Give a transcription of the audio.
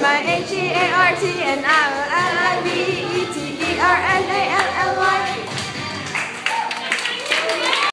my H A R T and I